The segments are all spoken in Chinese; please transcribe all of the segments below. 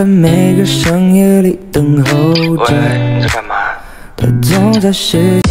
在每个深夜里等候着。喂，你在干嘛？他总在写。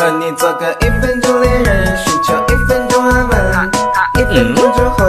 和你做个一分钟恋人，寻求一分钟安稳，一分钟之后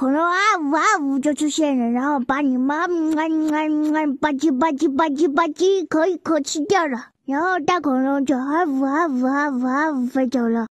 恐龙啊呜啊呜就出现了，然后把你妈嗯嗯嗯嗯吧唧吧唧吧唧吧唧一口一口吃掉了，然后大恐龙就啊呜啊呜啊呜啊呜飞走了。